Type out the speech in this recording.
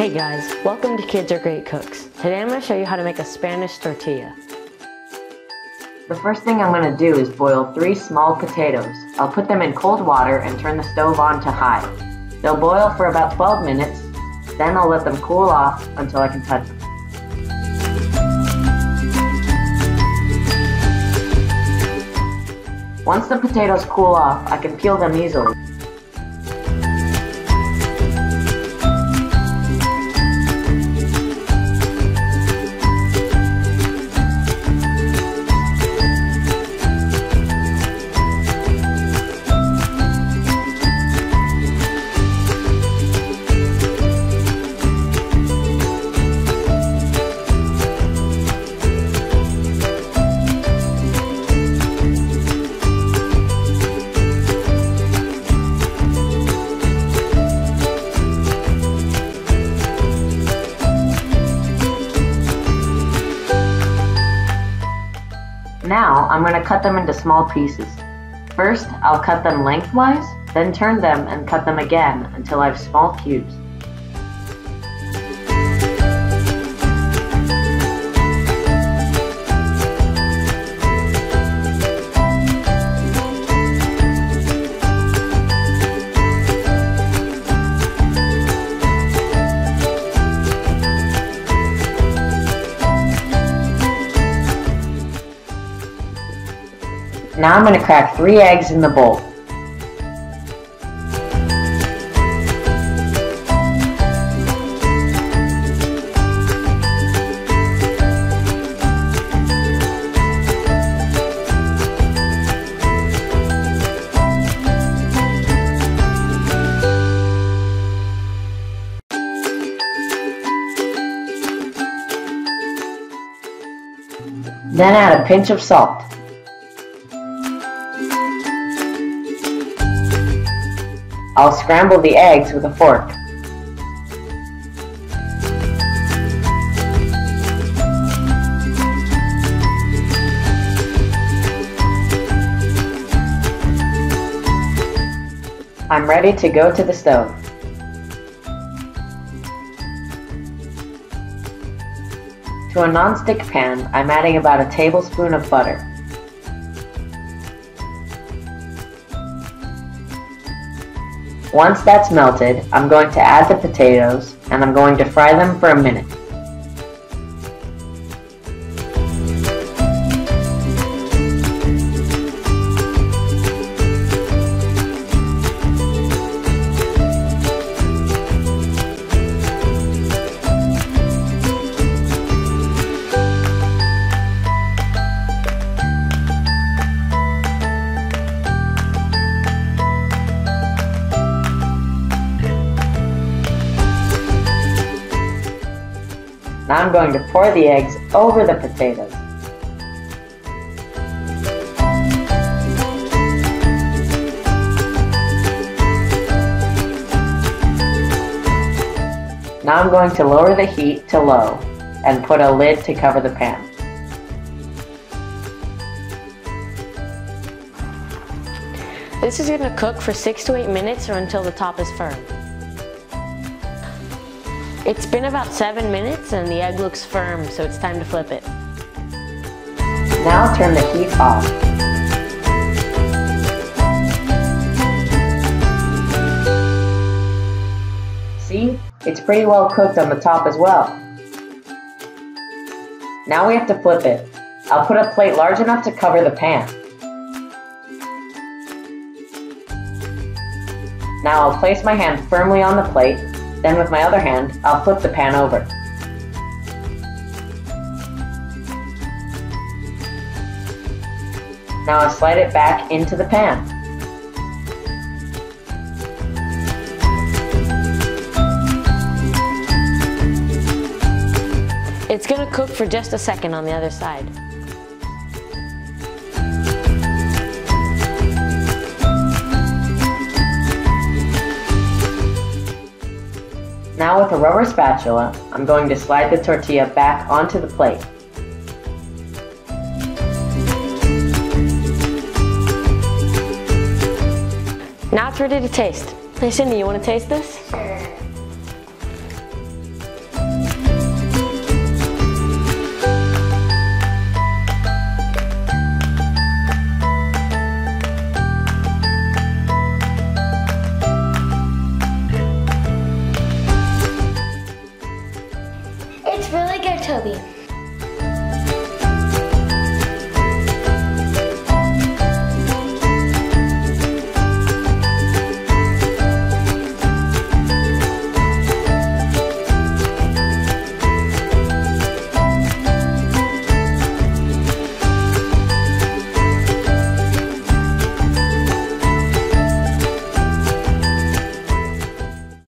Hey guys, welcome to Kids Are Great Cooks. Today I'm going to show you how to make a Spanish tortilla. The first thing I'm going to do is boil three small potatoes. I'll put them in cold water and turn the stove on to high. They'll boil for about 12 minutes, then I'll let them cool off until I can touch them. Once the potatoes cool off, I can peel them easily. Now, I'm going to cut them into small pieces. First, I'll cut them lengthwise, then turn them and cut them again until I have small cubes. Now I'm going to crack three eggs in the bowl. Then add a pinch of salt. I'll scramble the eggs with a fork. I'm ready to go to the stove. To a non-stick pan, I'm adding about a tablespoon of butter. Once that's melted, I'm going to add the potatoes and I'm going to fry them for a minute. I'm going to pour the eggs over the potatoes. Now I'm going to lower the heat to low and put a lid to cover the pan. This is going to cook for 6 to 8 minutes or until the top is firm. It's been about 7 minutes and the egg looks firm, so it's time to flip it. Now turn the heat off. See? It's pretty well cooked on the top as well. Now we have to flip it. I'll put a plate large enough to cover the pan. Now I'll place my hand firmly on the plate, then with my other hand, I'll flip the pan over. Now I'll slide it back into the pan. It's going to cook for just a second on the other side. Now with a rubber spatula, I'm going to slide the tortilla back onto the plate. Now it's ready to taste. Hey Cindy, you want to taste this? Sure. building。